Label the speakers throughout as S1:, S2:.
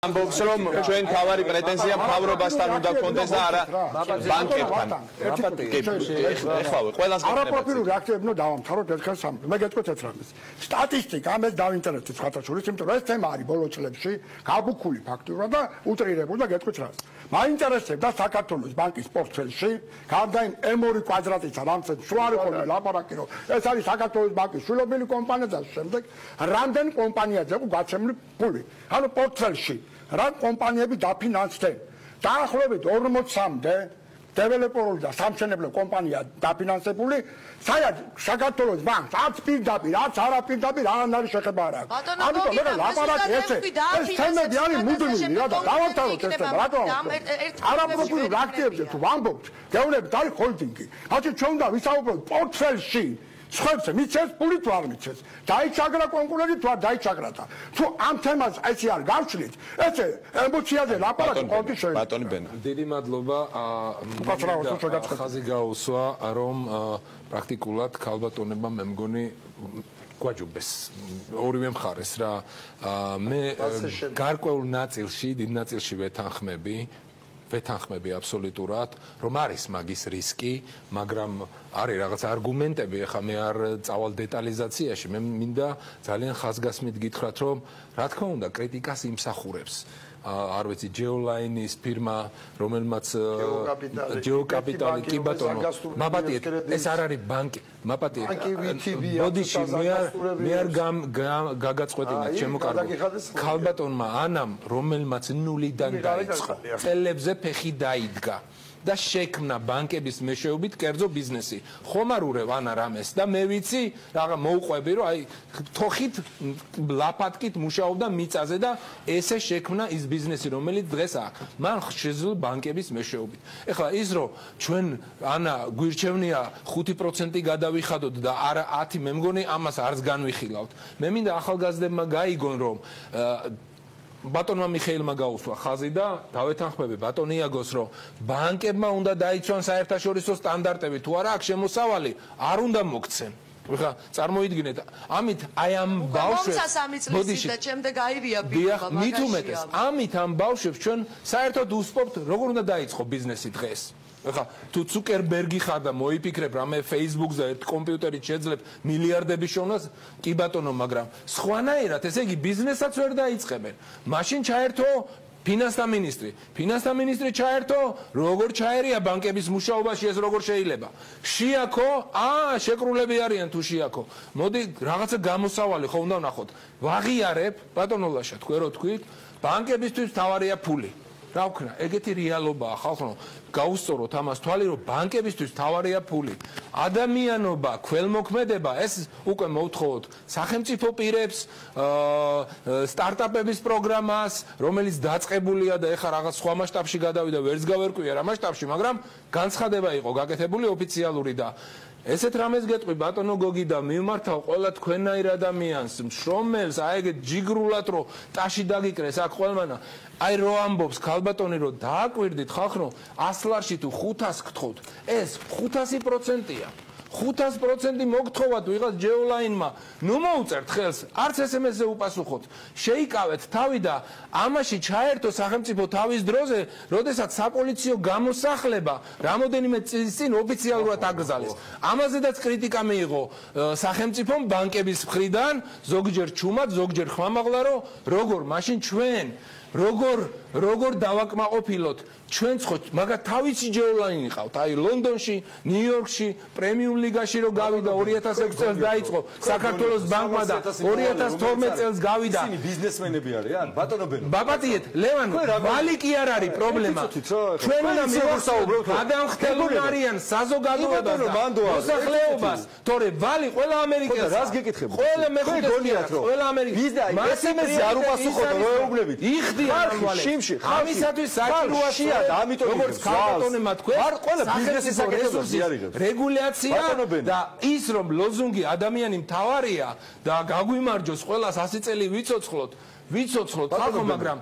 S1: ამბობს რომ ჩვენ თავარი პრეტენზია მთავრობასთან უნდა გქონდეს და არა ბანკებთან. ეხლა ყველას
S2: არაპროფილური აქტივები ნუ დავამთავროთ ერთხელ სამ. მე გეტყვით რამეს. სტატისტიკა ამას დავინტერესებს ხათაშურის, იმიტომ რომ ეს თემა არის ბოლო წლებში გაბუქული ფაქტურად და უტრირებული და გეტყვით რა. მაინტერესებდა საქართველოს ბანკის პორტფელში, გარდა იმ M2 კვადრატისა რამცენ სულ არის ლაპარაკი რომ ეს არის საქართველოს ბანკის შვილობილი კომპანია და შემდეგ რამდენ კომპანიაზე უკვე გაცემული ფული. ანუ პორტფელში რა კომპანიები დაფინანსდნენ? დაახლოებით 40-მდე დეველოპერული და სამშენებლო კომპანია დაფინანსებული, საერთოდ საქართველოს ბანკს არც პირდაპირ, არც არაპირდაპირ არ არის შეხება არა.
S3: ამიტომ მე ლაპარაკი
S2: ესე. ეს თემები არის მუდმივი, რა და დავამთავროთ ეს თემა, რატომ? არაპროფილურ აქტივებზე თუ ვამბობთ, გეუბნებით არის ჰოლდინგი. ასე ჩვენ უნდა ვისაუბროთ პორტფელში სხვებს მიცეს პული თუ არ მიცეს დაიჩაგრა კონკურენტი თუ არ დაიჩაგრა და თუ ამ თემას ესე არ გავჩნით ესე ემოციაზე ლაპარაკი კონტი შეიძლება
S1: ბატონი ბენა.
S4: დიდი მადლობა ხაზი გაუსვა რომ პრაქტიკულად ქალბატონებმა მე მგონი გვაჯუბეს ორივე მხარეს რა. მე გარკვეულ ნაწილში დიდ ნაწილში ვეთანხმები ვეთანხმები აბსოლუტურად, რომ არის მაგის რისკი, მაგრამ არის რაღაც არგუმენტები, ახლა მე არ წავალ დეტალიზაციაში, მე მინდა ძალიან ხაზგასმით გითხრათ, რომ რა თქმა უნდა, კრიტიკას იმსახურებს. არ ვიცი ჯეოლაინის ფირმა რომელმაც ჯეოკაპიტალი კი ბატონო მაპატიეთ ეს არ არის ბანკი. მაპატიეთ ბოდიში მე არ მე არ გაგაწყვეტინა ჩემო კარგო. ქალბატონმა ანამ რომელმაც ნულიდან დაიწყო. წელებზე ფეხი დაიდგა და შექმნა ბანკების მეშვეობით კერძო ბიზნესი. ხომარულე ვანა რამეს და მე ვიცი, რაღა მოუყვები, რომ აი თოხით ლაფატკით მუშაობდა მიწაზე და ესე შექმნა ის ბიზნესი, რომელიც დღეს აქვს. მან შეძლო ბანკების მეშვეობით. ეხლა ის რომ ჩვენ ანა გვირჩევნია 5% გადავიხადოთ და არა 10, მე მგონი ამას არც განვიხილავთ. მე მინდა ახალგაზრდებმა გაიგონ რომ ბატონმა მიხეილმა გაუსვა ხაზი და დავეთანხმები ბატონ იაგოს რომ ბანკებმა უნდა დაიცვან საერთაშორისო სტანდარტები. თუ არა აქ შემოსავალი არ უნდა მოგცენ ხა წარმოიდგინეთ. ამით აი ამ ბავშვებს
S3: ბოდიში და შემდეგ აირია ბიჭა
S4: მაგაში მით უმეტეს ამით ამ ბავშვებს ჩვენ საერთოდ უსპობთ როგორ უნდა დაიწყო ბიზნესი დღეს ეხა თუ ცუკერბერგი ხარ და მოიფიქრებ რამე Facebook-ზე ერთ კომპიუტერით შეძლებ მილიარდები შოვნას, კი ბატონო, მაგრამ სხვანაირად, ესე იგი ბიზნესაც ვერ დაიწყებენ. მაშინ ჩაერთო ფინანსთა მინისტრი. ფინანსთა მინისტრი ჩაერთო, როგორ ჩაერია ბანკების მუშაობაში ეს როგორ შეიძლება? შიაქო, აა, შეკრულები არიან თუ შიაქო. მოდი რაღაცა გამოსავალი ხო უნდა ვნახოთ. ვაღიარებ, ბატონო ლაშა, თქვენ რო თქვით, ბანკებისთვის თავარია ფული. რა ვქნა, ეგეთი რეალობაა ხალხო, გაუსწოროთ ამას თვალი, რომ ბანკებისთვის თავარია ფული. ადამიანობა, ქველმოქმედება, ეს უკვე მოვთხოვოთ სახელმწიფო პირებს, სტარტაპების პროგრამას, რომელიც დაწყებულია და ეხა რაღაც სხვა მასშტაბში გადავიდა, ვერც გავერკვია რა მასშტაბში, მაგრამ განცხადება იყო გაკეთებული ოფიციალური და ესეთ რამეს გეტყვი ბატონო გოგი და მიმართავ ყველა თქვენაირ ადამიანს შრომელს აი ეგ ჯიგრულად რო ტაში დაგიკრეს აქ ყველმანა. აი რო ამბობს ქალბატონი რო დააკვირდით ხალხ რო 100 ლარში თუ 500 გთხოვთ ეს 500%-ია 500% მოგთხოვათ ვიღაც ჯეოლაინმა. ნუ მოუწერთ ხელს არც SMS-ზე უპასუხოთ. შეიკავეთ თავი და ამაში ჩაერთო სახელმწიფო თავის დროზე როდესაც საპოლიციო გამოსახლება რამოდენიმე წლის წინ ოფიციალურად აკრძალეს ამაზედაც კრიტიკა მიიღო სახელმწიფომ ბანკების მხრიდან ზოგჯერ ჩუმად ზოგჯერ ხმამაღლა რომ როგორ მაშინ ჩვენ როგორ როგორ დავაკმაყოფილოთ? ჩვენ ხო მაგა თავისი ჯეოლაინი ყავთ აი ლონდონში ნიუ-იორკში პრემიუმ ლიგაში რო გავიდა 2006 წელს დაიწყო საქართველოს ბანკმა და 2012 წელს გავიდა.
S5: ისინი ბიზნესმენები არიან ბატონო ბენო
S4: ბაბატიეთ ლევან ვალი კი არ არის პრობლემა. ჩვენ უნდა მივასაუბროთ გადამხდელული არიან საზოგადოებას მოსახლეობას. თორე ვალი ყველა ამერიკელს
S5: რას გეკითხები
S4: ყველა მეხუთე გონიათ რომ ყველა ამერიკელს
S5: მასემეზე არ უპასუხოთ რო ეუბნებით
S4: იხდიან
S5: შიმში
S4: ამისათვის საჭიროა
S5: და ამიტომ
S4: როგორც ქალბატონებმა თქვენ
S5: არ ყველა ბიზნესის საკეთებელია
S4: რეგულაცია და ის რომ ლოზუნგი ადამიანი მთავარია და გაგვიმარჯოს ყველას 100 წელი ვიცოცხლოთ ვიცოცხლოთ ხალხო, მაგრამ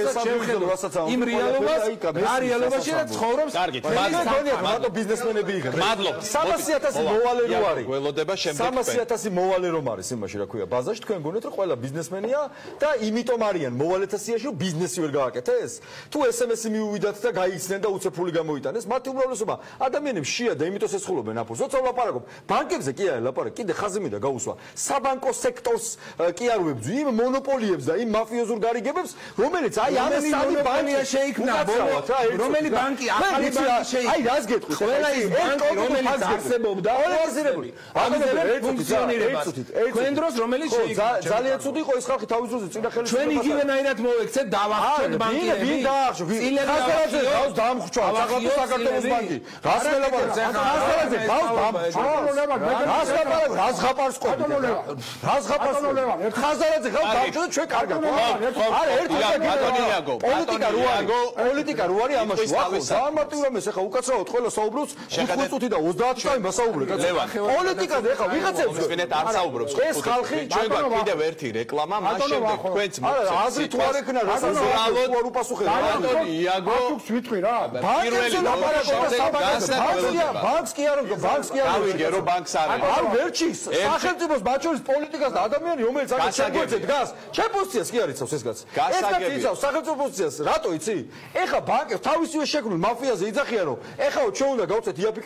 S5: ეს
S4: შევხედოთ იმ რეალობას, რა რეალობაში რა ცხოვრობს.
S1: მადლობა.
S5: მგონია რატო ბიზნესმენები იქ
S1: მადლობ.
S5: 300.000 მოვალე რო არის?
S1: გველოდება შემდეგ
S5: 300.000 მოვალე რომ არის იმაში რა ქვია ბაზაში თქვენ გონიათ რომ ყველა ბიზნესმენია და იმიტომ არიან მოვალეთა სიაში რომ ბიზნესი ვერ გააკეთეს. თუ SMS-ი მიუვიდათ და გაიცნენ და უცებ ფული გამოიტანეს მათი უმრავლესობა ადამიანებს შია და იმიტომ ესხულობენ აფოს როცა ვლაპარაკობ ბანკებზე კი არა ლაპარაკი კიდე ხაზი მინდა გაუსვა. საბანკო სექტორს კი არ ვებძვი იმ მონოპოლიებს და იმ მაფიოზურ გარიგებებს რომელიც აი ამ სამი
S4: მონოპოლია
S5: ბანკი.
S4: შეიქმნა, რომელი ბანკი, ახალი ბანკი შეიქმნა.
S5: აი რას გეტყვით
S4: ყველა ის ბანკი, რომელიც არსებობდა,
S5: პოლიტიზირებული.
S4: ამიზერებ ფუნქციონირებას. თქვენ დროს რომელიც შეიქმნა.
S5: ძალიან ცუდი იყო ეს ხალხი თავის დროზე წინა ხელის
S4: ჩვენ იგივენაირად მოვექცეთ დავახშოთ
S5: ვინ
S4: ბანკები.
S5: ვინ დაახშო ხაზარაძე გავს დამხჭვა საქართველოს საქართველოს ბანკი. რას ხელაპარაკ ხაზარაძე გავს დამხჭვა რას ლაპარაკ რას ხაპარს ყო რას ხაპარს ხაზარაძე გავს დამხჭვა ჩვენ კარგად არა ერთ
S1: ბატონი იაგო,
S5: პოლიტიკა რო არის პოლიტიკა რო არის ამაში ვახო
S1: თავისა.
S5: დამარტივამეს ახლა უკაცრავად ყველა საუბრობს
S1: შეხედეთ.
S5: 5 წუთი და 30 წუთი მასაუბრე
S1: ლევან.
S5: პოლიტიკაზე ახლა ვიღაცებს
S1: მისვენეთ არ საუბრობს
S5: ეს ხალხი
S1: ჩვენ გვაქვს კიდევ ერთი რეკლამა მას შემდეგ თქვენც
S5: არა აზრი თუ არ ექნა რასაც
S1: უბრალოდ
S5: არ უპასუხებ
S1: ბატონი იაგო
S2: ბანკს ვიტყვი რა
S1: პირველი
S5: საბანკზე
S1: გასაგებია.
S5: ბანკს კი არ ბანკს კი არ
S1: გავიგე რომ ბანკს არ არის
S5: არ ვერჩი სახელმწიფოს მათ შორის პოლიტიკას და ადამიანი რომელიც აქ შეგვეცე დგას ჩემ პოზიციას კი არ იცავს ეს კაცი ეს კაცი იცავს სახელმწიფო პოზიციას რატო იცი ეხა ბანკებს თავისივე შექმნილ მაფიაზე იძახიან რომ ეხა ჩვენ უნდა გავწეთ იაპი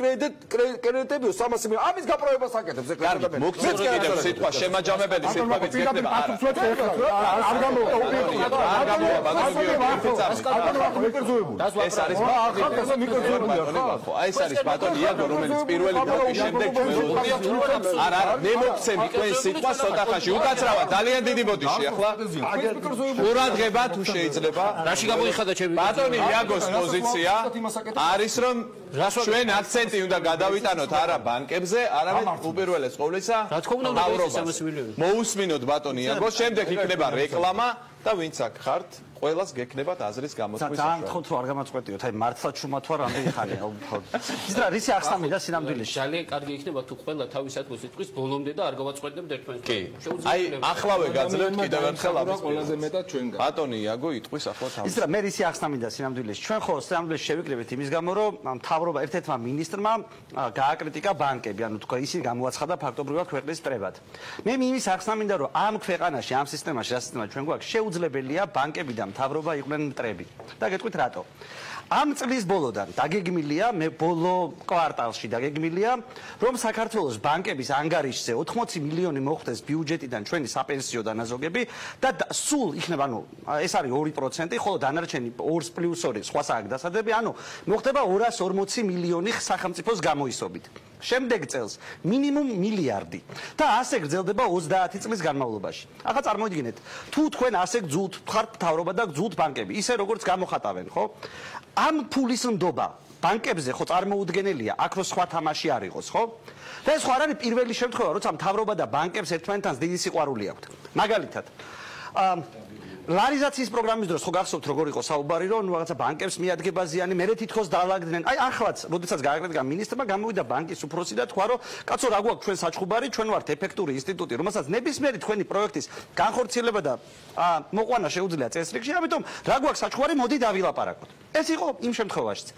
S5: კრედიტებიო 300 მილიონი ამის გაპროებას აკეთებს ეხლა
S1: კარგი მოგცეთ კიდევ სიტყვა შემაჯამებელი სიტყვებით გეკნება
S2: არ გამოვა
S1: არ გამოვა
S5: მიკერძოებული
S1: ეს არის აი ეს არის ბატონი იაგო რომელიც პირველი ბლოკის შემდეგ ჩვენ არა არა მე მოგცემ თქვენ სიტყვა ცოტა ხანში უკაცრავად ძალიან დიდი ბოდიში ახლა ყურადღება თუ შეიძლება?
S6: რაში გამოიხადა ჩემი
S1: ბატონი იაგოს პოზიცია არის რომ ჩვენ აქცენტი უნდა გადავიტანოთ არა ბანკებზე, არამედ უპირველეს ყოვლისა
S6: რა თქმა უნდა, უნდა
S1: მთავრობას.
S6: იყოს 300 მილიონი.
S1: მოусმინოთ ბატონი იაგოს, შემდეგ იქნება რეკლამა და ვინც აქ ხართ, ყველას გექნებათ აზრის გამოთქმის
S7: ძალიან გთხოვთ რომ არ გამაწყვეტიოთ აი მართლა ჩუმათ ვარ ამდენი ხანი ალბათ ის რა რისი ახსნა მინდა სინამდვილეში?
S6: ძალიან კარგი იქნება თუ ყველა თავის ადგილს იტყვის ბოლომდე და არ გავაწყვეტნებთ ერთმანეთს.
S1: კი. აი, ახლავე გაძლევთ კიდევ ერთხელ ამის
S4: ყველაზე მეტად ჩვენგან.
S1: ბატონი იაგო იტყვის ახლა
S7: ის
S1: თავს.
S7: რა მე რისი ახსნა მინდა სინამდვილეში? ჩვენ ხო სინამდვილეში შევიკრიბეთ იმის გამო რომ მთავრობა ერთ-ერთმა მინისტრმა გააკრიტიკა ბანკები. ანუ თქვა ისინი გამოაცხადა ფაქტობრივად ქვეყნის პრებად. მე იმის ახსნა მინდა რომ ამ ქვეყანაში ამ სისტემაში რა სისტემა ჩვენ გვაქვს შეუძლებელია ბანკები და მთავრობა იყვნენ მტრები. და გეტყვით რატო ამ წლის ბოლოდან დაგეგმილია მე ბოლო კვარტალში დაგეგმილია რომ საქართველოს ბანკების ანგარიშზე 80 მილიონი მოხდეს ბიუჯეტიდან ჩვენი საპენსიო დანაზოგები და სულ იქნება ანუ ეს არის 2% ხოლო დანარჩენი 2 პლუს 2 სხვა სააგ დასადები ანუ მოხდება 240 მილიონი სახელმწიფოს გამოისობით შემდეგ წელს მინიმუმ მილიარდი და ასე გრძელდება 30 წლის განმავლობაში. ახლა წარმოიდგინეთ, თუ თქვენ ასე გძულთ, ხართ მთავრობა და გძულთ ბანკები, ისე როგორც გამოხატავენ, ხო? ამ ფულის ნდობა ბანკებზე ხო წარმოუდგენელია, აქ რო სხვა თამაში არ იყოს, ხო? და ეს ხო არ არის პირველი შემთხვევა, როცა მთავრობა და ბანკებს ერთმანეთთან დიდი სიყვარული აქვთ. მაგალითად, აა ლარიზაციის პროგრამის დროს ხო გახსოვთ როგორ იყო საუბარი რომ რაღაცა ბანკებს მიადგება ზიანი, მე თითქოს დაალაგდნენ. აი ახლაც, როდესაც გააკრიტიკა მინისტრმა, გამოვიდა ბანკის უფროსი და თქვა რომ კაცო რა გვაქვს ჩვენ საჩხუბარი, ჩვენ ვართ ეფექტური ინსტიტუტი, რომელსაც ნებისმიერი თქვენი პროექტის განხორციელება და მოყვანა შეუძლია წესრიგში, ამიტომ რა გვაქვს საჩხუბარი, მოდი დავილაპარაკოთ. ეს იყო იმ შემთხვევაშიც.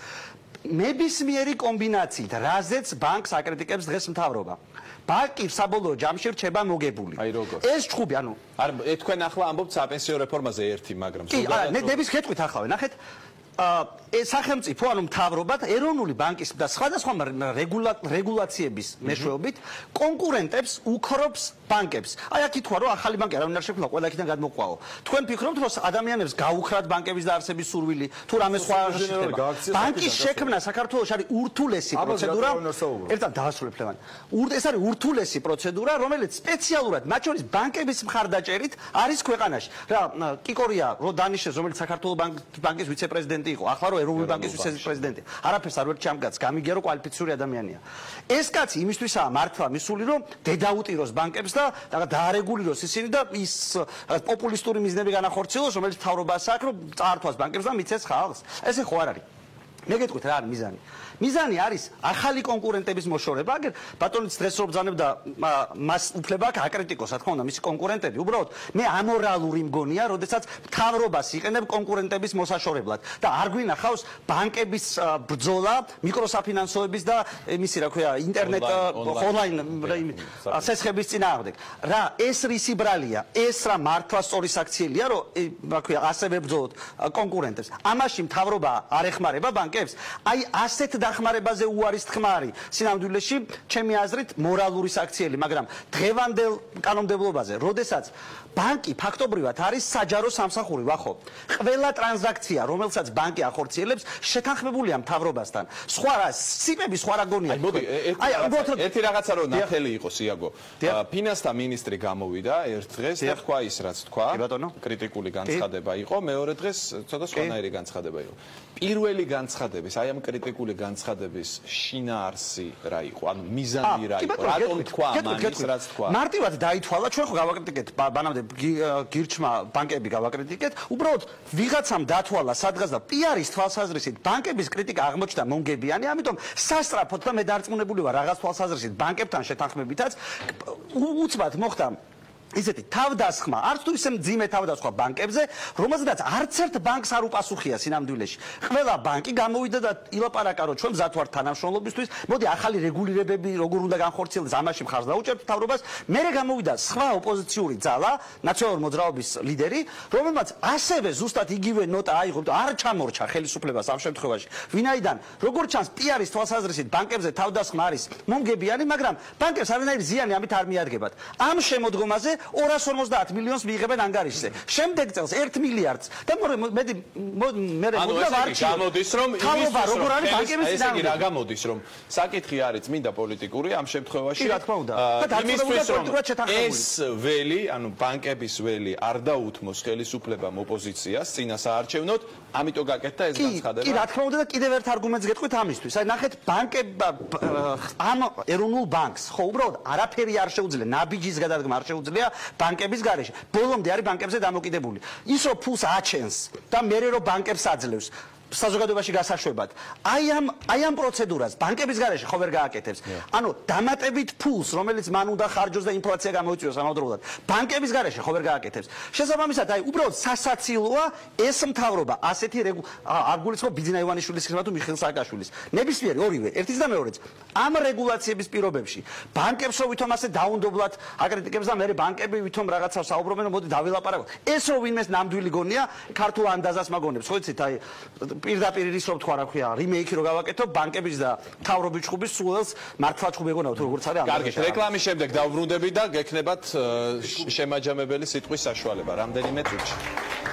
S7: ნებისმიერი კომბინაციით, რაზეც ბანკს აკრიტიკებს დღეს მთავრობა. ბანკი საბოლოო ჯამში რჩება მოგებული.
S1: აი როგორ?
S7: ეს ჩხუბი, ანუ
S1: არ თქვენ ახლა ამბობთ საპენსიო რეფორმაზე ერთი, მაგრამ
S7: კი, არა,
S1: ზოგადად-
S7: ნების გეტყვით ახავე, ნახეთ. ეს სახელმწიფო ანუ მთავრობად ეროვნული ბანკის და სხვადასხვა რეგულა- რეგულაციების მეშვეობით კონკურენტებს უქრობს ბანკებს. აი აქ ითქვა რომ ახალი ბანკი არავინ არ შექმნა, ყველა იქიდან გადმოყვაო. თქვენ ფიქრობთ რომ ადამიანებს გაუხრათ ბანკების დაარსების სურვილი, თუ რამე სხვა
S5: გააქციეს
S7: ბანკის
S5: აქედან,
S7: შექმნა საქართველოს არის ურთულესი პროცედურა. ერთად დაასრულებ ლევან. ეს არის ურთულესი პროცედურა, რომელიც სპეციალურად მათ შორის ბანკების მხარდაჭერით არის ქვეყანაში. რა კიკორია რო დანიშნეს, რომელიც საქართველოს ბანკ ბანკის ვიცე-პრეზიდენტი იყო, ახლა რო ეროვნული ბანკის ვიცე-პრეზიდენტი. არაფერს არ ვერჩი ამ კაცს, გამიგია რომ კვალიფიციური ადამიანია. ეს კაცი იმისთვისაა მართლა მისული რომ დედაუტიროს ბანკებს და რაღაც დაარეგულიროს ისინი და ის პოპულისტური მიზნები განახორციელოს, რომელიც მთავრობაა საქმე, რომ წაართვას ბანკებს და მიცეს ხალხს. ესე ხო არ არის. მე გეტყვით რა არის მიზანი მიზანი არის ახალი კონკურენტების მოშორება. აგერ ბატონიც დღეს რო ბძანებდა მას უფლება აქვს აკრიტიკოს რა თქმა უნდა მისი კონკურენტები. უბრალოდ მე ამორალური მგონია როდესაც მთავრობას იყენებ კონკურენტების მოსაშორებლად და არ გვინახავს ბანკების ბრძოლა მიკროსაფინანსოების და იმისი რა ქვია ინტერნეტ ონლაინ სესხების წინააღმდეგ. რა ეს რისი ბრალია? ეს რა მართლა სწორი საქციელია რომ რა ქვია ასევე ბრძოლოთ კონკურენტებს. ამაში მთავრობა არ ეხმარება ბანკებს. აი ასეთ დახმარებაზე უარის თქმარი სინამდვილეში ჩემი აზრით მორალური საქციელი მაგრამ დღევანდელ კანონმდებლობაზე როდესაც ბანკი ფაქტობრივად არის საჯარო სამსახური ვახო ყველა ტრანზაქცია რომელსაც ბანკი ახორციელებს შეთანხმებულია მთავრობასთან სხვა რა სიპები სხვა რა გონია.
S1: აი მოდი ერთი რაღაცა რომ ნახელი იყოს იაგო ფინანსთა მინისტრი გამოვიდა ერთ დღეს და თქვა ის რაც თქვა. კრიტიკული განცხადება იყო. მეორე დღეს ცოტა სხვანაირი განცხადება იყო. პირველი განცხადების აი ამ კრიტიკული განცხადების შინაარსი რა იყო? ანუ მიზანი რა იყო? რატომ თქვა ამას რაც თქვა?
S7: მარტივად დაითვალა ჩვენ ხო გავაკრიტიკეთ ბანამდე გირჩმა ბანკები გავაკრიტიკეთ, უბრალოდ ვიღაცამ დათვალა სადღაც და პიარის თვალსაზრისით ბანკების კრიტიკა აღმოჩნდა მონგებიანი, ამიტომ სასტრაფოდ და მე დარწმუნებული ვარ რაღაც თვალსაზრისით ბანკებთან შეთანხმებითაც. უცბად მოხდა ისეთი თავდასხმა, არც თუ ისე მძიმე თავდასხმა ბანკებზე, რომელზედაც არც ერთ ბანკს არ უპასუხია სინამდვილეში. ყველა ბანკი გამოვიდა და ილაპარაკა, რომ ჩვენ მზად ვართ თანამშრომლობისთვის, მოდი ახალი რეგულირებები როგორ უნდა განხორციელდეს, ამაში მხარს დაუჭერთ თავრობას. მერე გამოვიდა სხვა ოპოზიციური ძალა, ნაციონალური მოძრაობის ლიდერი, რომელმაც ასევე ზუსტად იგივე ნოტა აიღო და არ ჩამორჩა ხელისუფლებას ამ შემთხვევაში. ვინაიდან, როგორც ჩანს, პიარის თვალსაზრისით ბანკებზე თავდასხმა არის მომგებიანი, მაგრამ ბანკებს არანაირი ზიანი ამით არ მიადგებათ. ამ შემოდგომაზე 250 მილიონს მიიღებენ ანგარიშზე. შემდეგ წელს 1 მილიარდს და მე მე მე
S1: მოდა ვარჩი. გამოდის რომ იმის როგორ არის ბანკების ეს იგი რა გამოდის რომ საკითხი არის წმინდა პოლიტიკური ამ შემთხვევაში.
S7: კი რა თქმა უნდა.
S1: და იმისთვის რომ ეს ველი, ანუ ბანკების ველი არ დაუთმოს ხელისუფლებამ ოპოზიციას წინასაარჩევნოდ, ამიტომ გაკეთდა ეს განცხადება.
S7: კი რა თქმა უნდა და კიდევ ერთ არგუმენტს გეტყვით ამისთვის. აი ნახეთ ბანკებ ამ ეროვნულ ბანკს ხო უბრალოდ არაფერი არ შეუძლია, ნაბიჯის გადადგმა არ შეუძლია ბანკების გარეშე. ბოლომდე არის ბანკებზე დამოკიდებული. ის რო ფულს აჩენს და მე რო ბანკებს აძლევს, საზოგადოებაში გასაშვებად. აი ამ აი ამ პროცედურას ბანკების garaში ხო ვერ გააკეთებს. ანუ დამატებით ფულს, რომელიც მან უნდა ხარჯოს და ინფლაცია გამოიწვიოს ამავდროულად, ბანკების garashi ხო ვერ გააკეთებს. შესაბამისად, აი უბრალოდ სასაცილოა ეს მთავრობა ასეთი არ გულისხმობ ბიძინა ივანიშვილის ხმა თუ მიხეილ სააკაშვილის. ნებისმიერი ორივე, ერთის და მეორეც. ამ რეგულაციების პირობებში ბანკებს რო ვითომ ასე დაუნდობლად აკრიტიკებს და მე ბანკები ვითომ რაღაცა საუბრობენ, მოდი დავილაპარაკოთ. ეს რო ვინმეს ნამდვილი გონია, ქართულ ანდაზას მაგონებს, ხო იცით, აი პირდაპირ ის რო თქვა რა ქვია რიმეიკი რო გავაკეთო ბანკების და თავრობის ჩხუბის სულელს მართლა ჩხუბი ეგონავთ როგორც არის ამ
S1: კარგი რეკლამის შემდეგ დავბრუნდები და გექნებათ შემაჯამებელი სიტყვის საშუალება. რამდენიმე წუთში